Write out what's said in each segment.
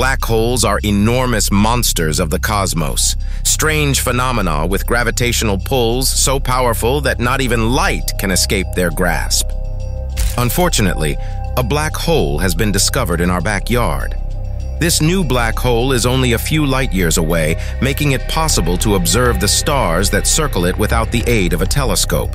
black holes are enormous monsters of the cosmos, strange phenomena with gravitational pulls so powerful that not even light can escape their grasp. Unfortunately, a black hole has been discovered in our backyard. This new black hole is only a few light years away, making it possible to observe the stars that circle it without the aid of a telescope.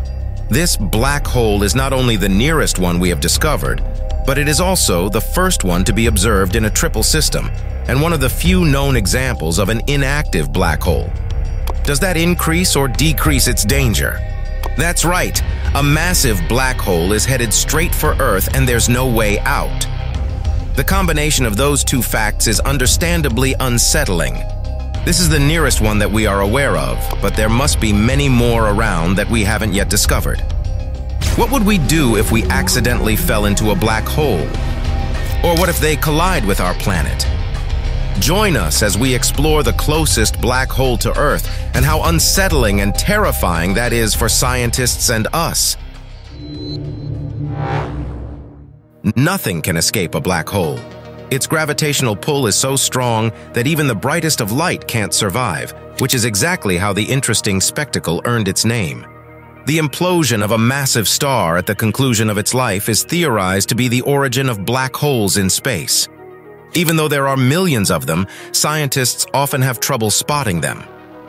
This black hole is not only the nearest one we have discovered, but it is also the first one to be observed in a triple system, and one of the few known examples of an inactive black hole. Does that increase or decrease its danger? That's right, a massive black hole is headed straight for Earth and there's no way out. The combination of those two facts is understandably unsettling. This is the nearest one that we are aware of, but there must be many more around that we haven't yet discovered. What would we do if we accidentally fell into a black hole? Or what if they collide with our planet? Join us as we explore the closest black hole to Earth and how unsettling and terrifying that is for scientists and us. Nothing can escape a black hole. Its gravitational pull is so strong that even the brightest of light can't survive, which is exactly how the interesting spectacle earned its name. The implosion of a massive star at the conclusion of its life is theorized to be the origin of black holes in space. Even though there are millions of them, scientists often have trouble spotting them.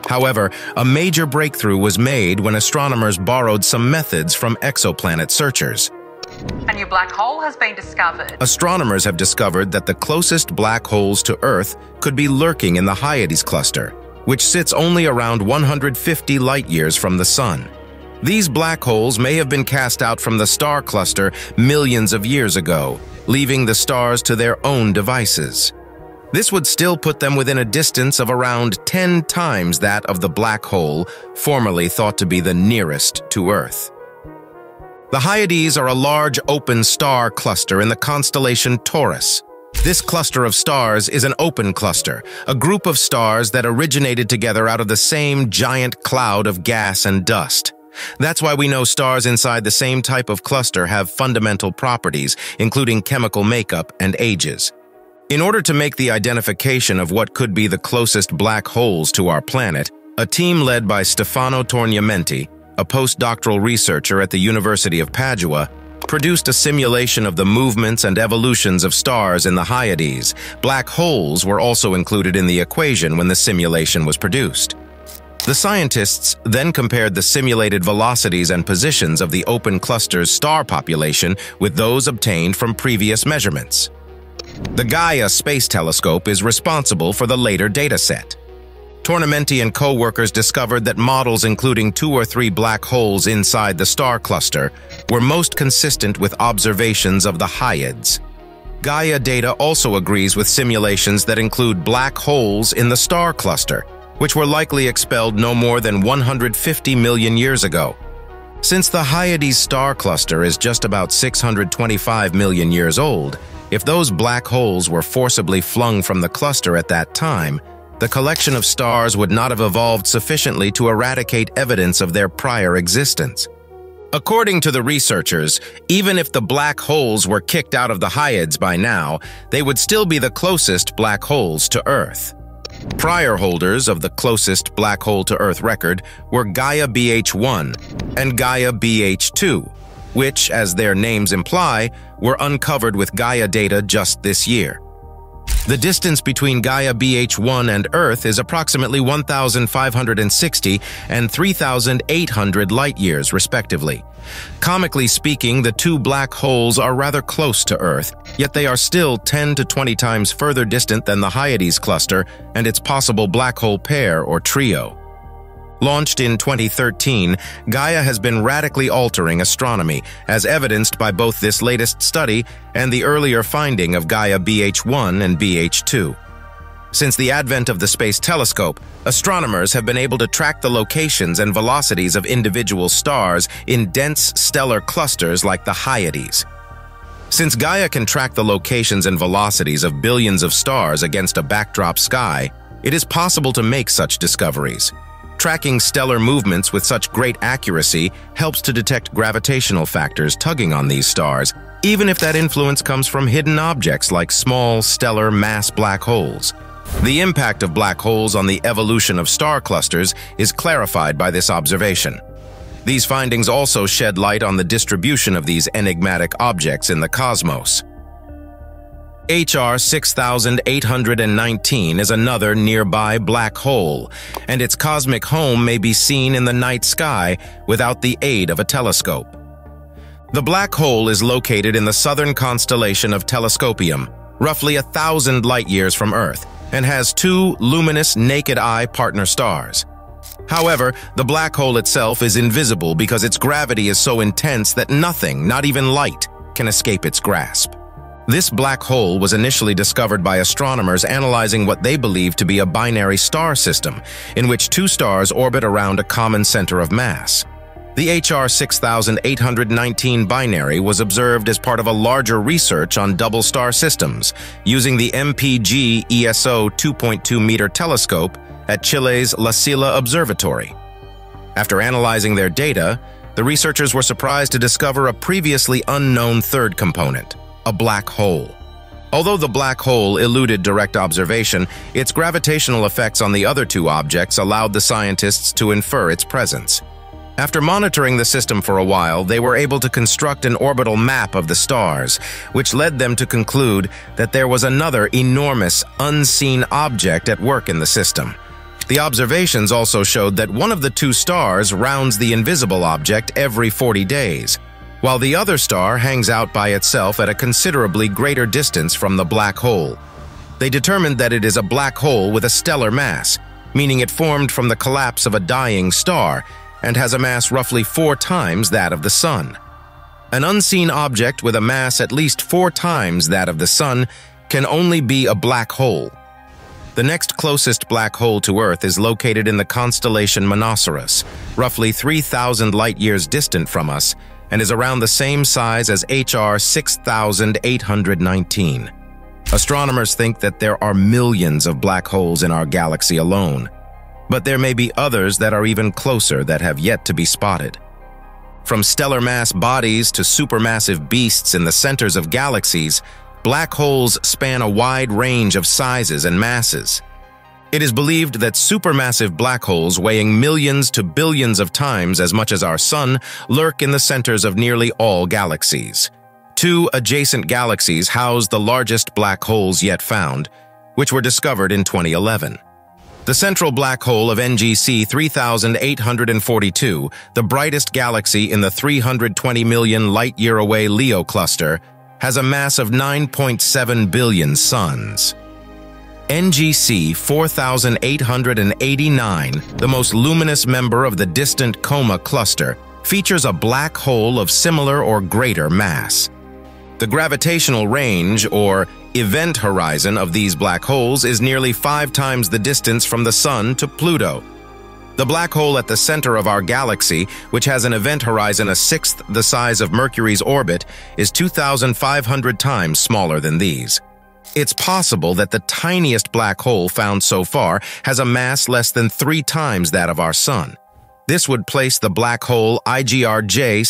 However, a major breakthrough was made when astronomers borrowed some methods from exoplanet searchers. A new black hole has been discovered. Astronomers have discovered that the closest black holes to Earth could be lurking in the Hyades cluster, which sits only around 150 light-years from the Sun. These black holes may have been cast out from the star cluster millions of years ago, leaving the stars to their own devices. This would still put them within a distance of around 10 times that of the black hole formerly thought to be the nearest to Earth. The Hyades are a large open star cluster in the constellation Taurus. This cluster of stars is an open cluster, a group of stars that originated together out of the same giant cloud of gas and dust. That's why we know stars inside the same type of cluster have fundamental properties, including chemical makeup and ages. In order to make the identification of what could be the closest black holes to our planet, a team led by Stefano Torniamenti, a postdoctoral researcher at the University of Padua, produced a simulation of the movements and evolutions of stars in the Hyades. Black holes were also included in the equation when the simulation was produced. The scientists then compared the simulated velocities and positions of the open cluster's star population with those obtained from previous measurements. The Gaia Space Telescope is responsible for the later dataset. Torniamenti and co-workers discovered that models including two or three black holes inside the star cluster were most consistent with observations of the Hyades. Gaia data also agrees with simulations that include black holes in the star cluster, which were likely expelled no more than 150 million years ago. Since the Hyades star cluster is just about 625 million years old, if those black holes were forcibly flung from the cluster at that time, the collection of stars would not have evolved sufficiently to eradicate evidence of their prior existence. According to the researchers, even if the black holes were kicked out of the Hyades by now, they would still be the closest black holes to Earth. Prior holders of the closest black hole to Earth record were Gaia BH1 and Gaia BH2, which, as their names imply, were uncovered with Gaia data just this year. The distance between Gaia BH1 and Earth is approximately 1,560 and 3,800 light-years, respectively. Comically speaking, the two black holes are rather close to Earth, yet they are still 10 to 20 times further distant than the Hyades cluster and its possible black hole pair or trio. Launched in 2013, Gaia has been radically altering astronomy, as evidenced by both this latest study and the earlier finding of Gaia BH1 and BH2. Since the advent of the Space Telescope, astronomers have been able to track the locations and velocities of individual stars in dense stellar clusters like the Hyades. Since Gaia can track the locations and velocities of billions of stars against a backdrop sky, it is possible to make such discoveries. Tracking stellar movements with such great accuracy helps to detect gravitational factors tugging on these stars, even if that influence comes from hidden objects like small stellar mass black holes. The impact of black holes on the evolution of star clusters is clarified by this observation. These findings also shed light on the distribution of these enigmatic objects in the cosmos. HR 6819 is another nearby black hole, and its cosmic home may be seen in the night sky without the aid of a telescope. The black hole is located in the southern constellation of Telescopium, roughly a thousand light-years from Earth, and has two luminous naked-eye partner stars. However, the black hole itself is invisible because its gravity is so intense that nothing, not even light, can escape its grasp. This black hole was initially discovered by astronomers analyzing what they believe to be a binary star system, in which two stars orbit around a common center of mass. The HR 6819 binary was observed as part of a larger research on double star systems, using the MPG ESO 2.2-meter telescope at Chile's La Silla Observatory. After analyzing their data, the researchers were surprised to discover a previously unknown third component a black hole. Although the black hole eluded direct observation, its gravitational effects on the other two objects allowed the scientists to infer its presence. After monitoring the system for a while, they were able to construct an orbital map of the stars, which led them to conclude that there was another enormous, unseen object at work in the system. The observations also showed that one of the two stars rounds the invisible object every 40 days while the other star hangs out by itself at a considerably greater distance from the black hole. They determined that it is a black hole with a stellar mass, meaning it formed from the collapse of a dying star and has a mass roughly four times that of the Sun. An unseen object with a mass at least four times that of the Sun can only be a black hole. The next closest black hole to Earth is located in the constellation Monoceros, roughly 3,000 light-years distant from us, and is around the same size as HR 6819. Astronomers think that there are millions of black holes in our galaxy alone, but there may be others that are even closer that have yet to be spotted. From stellar mass bodies to supermassive beasts in the centers of galaxies, black holes span a wide range of sizes and masses. It is believed that supermassive black holes weighing millions to billions of times as much as our Sun lurk in the centers of nearly all galaxies. Two adjacent galaxies house the largest black holes yet found, which were discovered in 2011. The central black hole of NGC 3842, the brightest galaxy in the 320 million light-year away Leo cluster, has a mass of 9.7 billion suns. NGC 4889, the most luminous member of the distant Coma cluster, features a black hole of similar or greater mass. The gravitational range, or event horizon, of these black holes is nearly five times the distance from the Sun to Pluto. The black hole at the center of our galaxy, which has an event horizon a sixth the size of Mercury's orbit, is 2,500 times smaller than these. It's possible that the tiniest black hole found so far has a mass less than three times that of our Sun. This would place the black hole IGRJ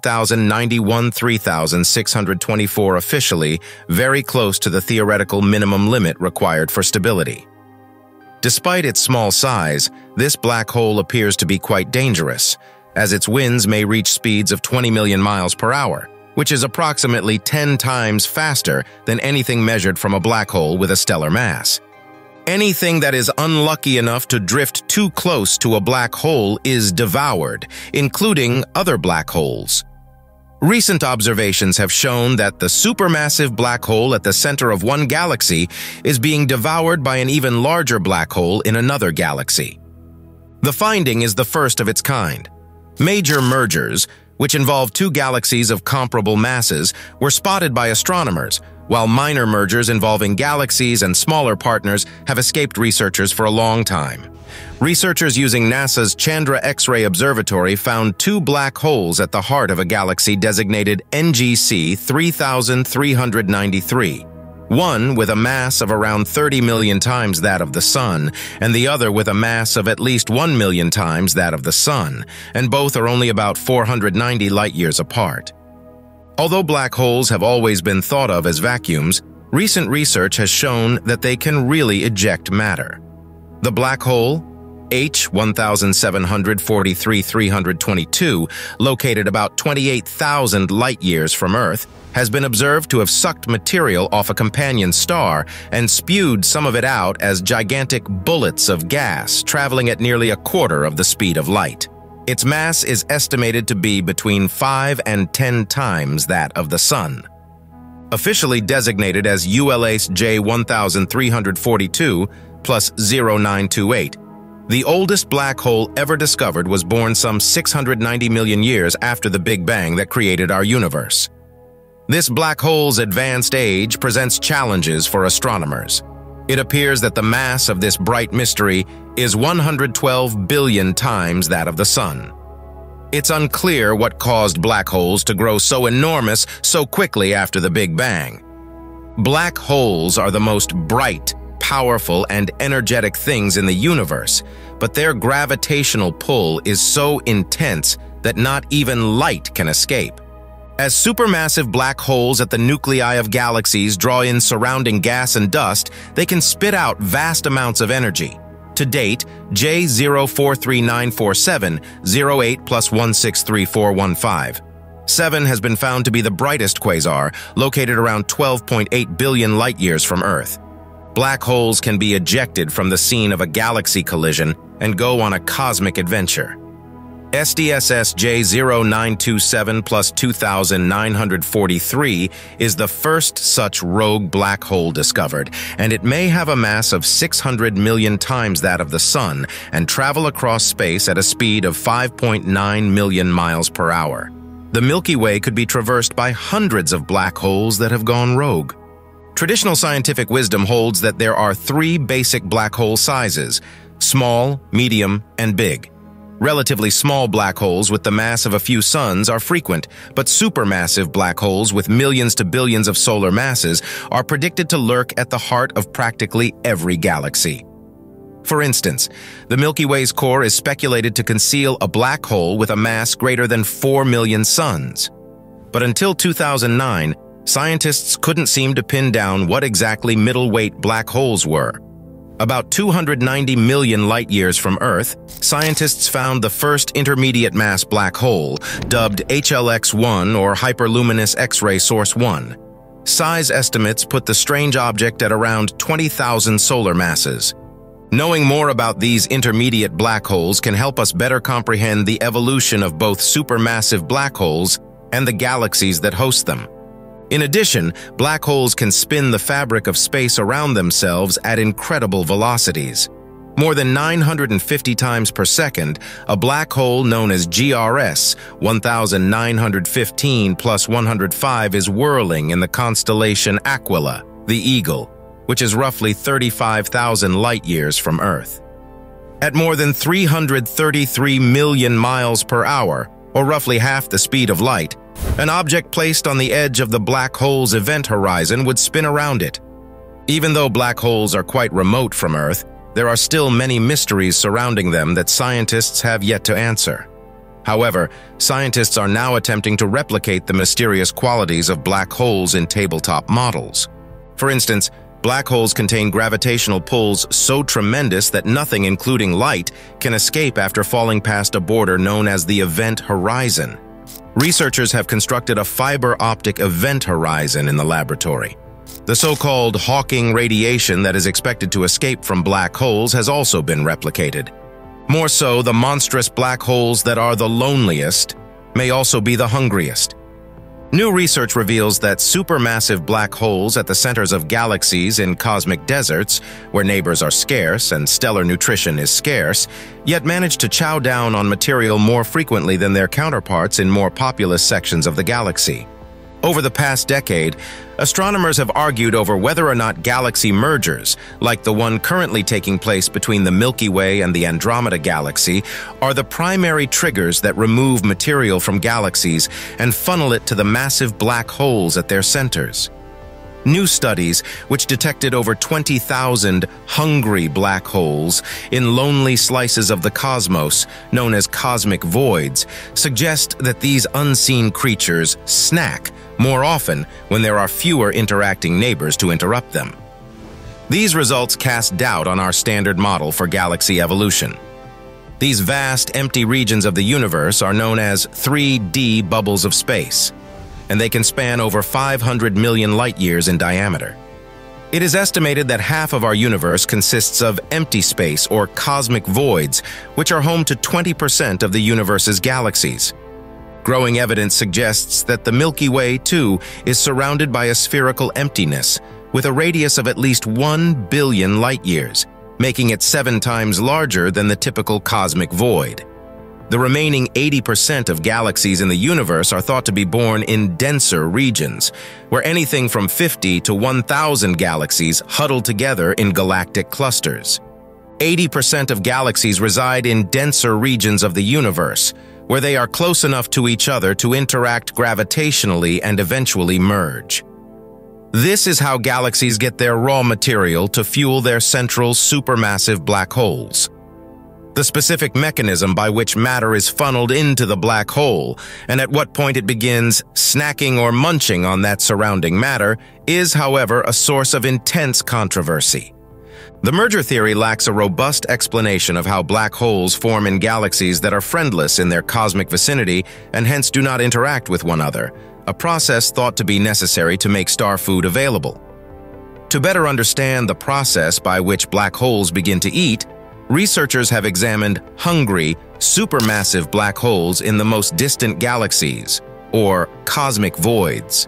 17,091-3624 officially very close to the theoretical minimum limit required for stability. Despite its small size, this black hole appears to be quite dangerous, as its winds may reach speeds of 20 million miles per hour which is approximately 10 times faster than anything measured from a black hole with a stellar mass. Anything that is unlucky enough to drift too close to a black hole is devoured, including other black holes. Recent observations have shown that the supermassive black hole at the center of one galaxy is being devoured by an even larger black hole in another galaxy. The finding is the first of its kind. Major mergers, which involve two galaxies of comparable masses, were spotted by astronomers, while minor mergers involving galaxies and smaller partners have escaped researchers for a long time. Researchers using NASA's Chandra X-ray Observatory found two black holes at the heart of a galaxy designated NGC 3393. one with a mass of around 30 million times that of the Sun, and the other with a mass of at least 1 million times that of the Sun, and both are only about 490 light-years apart. Although black holes have always been thought of as vacuums, recent research has shown that they can really eject matter. The black hole, H1743-322, located about 28,000 light-years from Earth, has been observed to have sucked material off a companion star and spewed some of it out as gigantic bullets of gas traveling at nearly a quarter of the speed of light. Its mass is estimated to be between 5 and 10 times that of the Sun. Officially designated as ULAS J1342 plus 0928, the oldest black hole ever discovered was born some 690 million years after the Big Bang that created our universe. This black hole's advanced age presents challenges for astronomers. It appears that the mass of this bright mystery is 112 billion times that of the Sun. It's unclear what caused black holes to grow so enormous so quickly after the Big Bang. Black holes are the most bright, powerful, and energetic things in the universe, but their gravitational pull is so intense that not even light can escape. As supermassive black holes at the nuclei of galaxies draw in surrounding gas and dust, they can spit out vast amounts of energy. To date, J043947 08 plus 163415. 7 has been found to be the brightest quasar, located around 12.8 billion light-years from Earth. Black holes can be ejected from the scene of a galaxy collision and go on a cosmic adventure. SDSS J0927 plus 2943 is the first such rogue black hole discovered, and it may have a mass of 600 million times that of the Sun and travel across space at a speed of 5.9 million miles per hour. The Milky Way could be traversed by hundreds of black holes that have gone rogue. Traditional scientific wisdom holds that there are three basic black hole sizes, small, medium, and big. Relatively small black holes with the mass of a few suns are frequent, but supermassive black holes with millions to billions of solar masses are predicted to lurk at the heart of practically every galaxy. For instance, the Milky Way's core is speculated to conceal a black hole with a mass greater than 4 million suns. But until 2009, scientists couldn't seem to pin down what exactly middleweight black holes were. About 290 million light-years from Earth, scientists found the first intermediate mass black hole, dubbed HLX-1 or Hyperluminous X-ray Source 1. Size estimates put the strange object at around 20,000 solar masses. Knowing more about these intermediate black holes can help us better comprehend the evolution of both supermassive black holes and the galaxies that host them. In addition, black holes can spin the fabric of space around themselves at incredible velocities. More than 950 times per second, a black hole known as GRS 1915 plus 105 is whirling in the constellation Aquila, the Eagle, which is roughly 35,000 light-years from Earth. At more than 333 million miles per hour, or roughly half the speed of light, an object placed on the edge of the black hole's event horizon would spin around it. Even though black holes are quite remote from Earth, there are still many mysteries surrounding them that scientists have yet to answer. However, scientists are now attempting to replicate the mysterious qualities of black holes in tabletop models. For instance, black holes contain gravitational pulls so tremendous that nothing, including light, can escape after falling past a border known as the event horizon. Researchers have constructed a fiber optic event horizon in the laboratory. The so-called Hawking radiation that is expected to escape from black holes has also been replicated. More so, the monstrous black holes that are the loneliest may also be the hungriest. New research reveals that supermassive black holes at the centers of galaxies in cosmic deserts, where neighbors are scarce and stellar nutrition is scarce, yet manage to chow down on material more frequently than their counterparts in more populous sections of the galaxy. Over the past decade, astronomers have argued over whether or not galaxy mergers, like the one currently taking place between the Milky Way and the Andromeda Galaxy, are the primary triggers that remove material from galaxies and funnel it to the massive black holes at their centers. New studies, which detected over 20,000 hungry black holes in lonely slices of the cosmos, known as cosmic voids, suggest that these unseen creatures snack more often when there are fewer interacting neighbors to interrupt them. These results cast doubt on our standard model for galaxy evolution. These vast, empty regions of the universe are known as 3D bubbles of space and they can span over 500 million light-years in diameter. It is estimated that half of our universe consists of empty space or cosmic voids, which are home to 20% of the universe's galaxies. Growing evidence suggests that the Milky Way, too, is surrounded by a spherical emptiness, with a radius of at least 1 billion light-years, making it seven times larger than the typical cosmic void. The remaining 80% of galaxies in the universe are thought to be born in denser regions, where anything from 50 to 1,000 galaxies huddle together in galactic clusters. 80% of galaxies reside in denser regions of the universe, where they are close enough to each other to interact gravitationally and eventually merge. This is how galaxies get their raw material to fuel their central supermassive black holes the specific mechanism by which matter is funneled into the black hole, and at what point it begins snacking or munching on that surrounding matter, is, however, a source of intense controversy. The merger theory lacks a robust explanation of how black holes form in galaxies that are friendless in their cosmic vicinity and hence do not interact with one another, a process thought to be necessary to make star food available. To better understand the process by which black holes begin to eat, researchers have examined hungry, supermassive black holes in the most distant galaxies, or cosmic voids.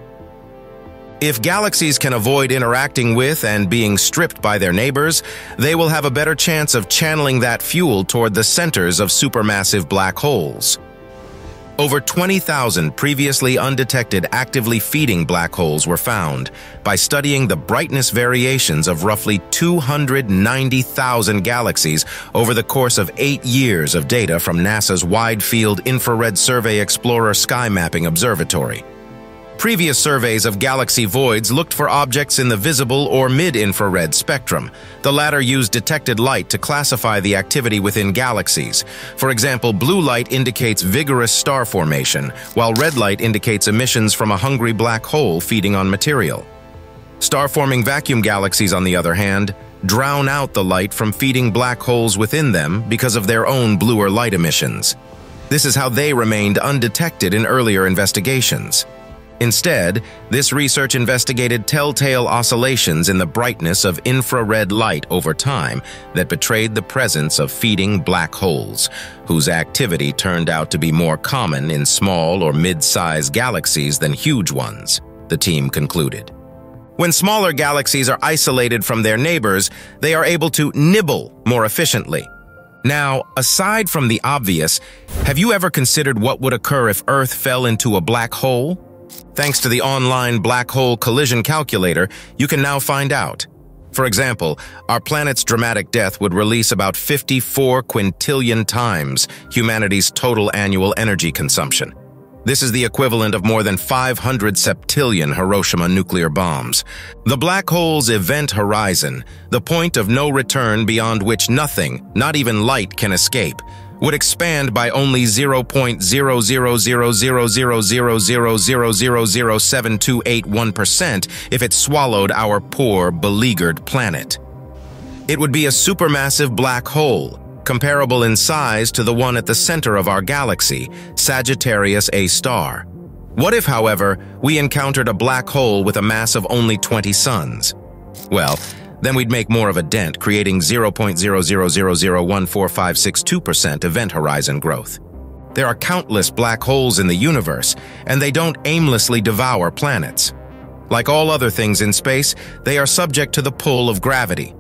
If galaxies can avoid interacting with and being stripped by their neighbors, they will have a better chance of channeling that fuel toward the centers of supermassive black holes. Over 20,000 previously undetected actively feeding black holes were found by studying the brightness variations of roughly 290,000 galaxies over the course of eight years of data from NASA's Wide Field Infrared Survey Explorer Sky Mapping Observatory. Previous surveys of galaxy voids looked for objects in the visible or mid-infrared spectrum. The latter used detected light to classify the activity within galaxies. For example, blue light indicates vigorous star formation, while red light indicates emissions from a hungry black hole feeding on material. Star-forming vacuum galaxies, on the other hand, drown out the light from feeding black holes within them because of their own bluer light emissions. This is how they remained undetected in earlier investigations. Instead, this research investigated telltale oscillations in the brightness of infrared light over time that betrayed the presence of feeding black holes, whose activity turned out to be more common in small or mid-sized galaxies than huge ones, the team concluded. When smaller galaxies are isolated from their neighbors, they are able to nibble more efficiently. Now, aside from the obvious, have you ever considered what would occur if Earth fell into a black hole? Thanks to the online black hole collision calculator, you can now find out. For example, our planet's dramatic death would release about 54 quintillion times humanity's total annual energy consumption. This is the equivalent of more than 500 septillion Hiroshima nuclear bombs. The black hole's event horizon, the point of no return beyond which nothing, not even light, can escape, would expand by only 0.0000000000728% if it swallowed our poor, beleaguered planet. It would be a supermassive black hole, comparable in size to the one at the center of our galaxy, Sagittarius A star. What if, however, we encountered a black hole with a mass of only 20 suns? Well, then we'd make more of a dent, creating 0.000014562% event horizon growth. There are countless black holes in the universe, and they don't aimlessly devour planets. Like all other things in space, they are subject to the pull of gravity.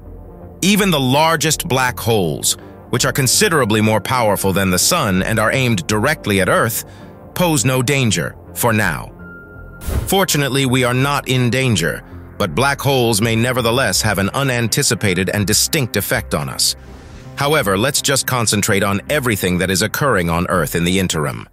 Even the largest black holes, which are considerably more powerful than the Sun and are aimed directly at Earth, pose no danger, for now. Fortunately, we are not in danger, but black holes may nevertheless have an unanticipated and distinct effect on us. However, let's just concentrate on everything that is occurring on Earth in the interim.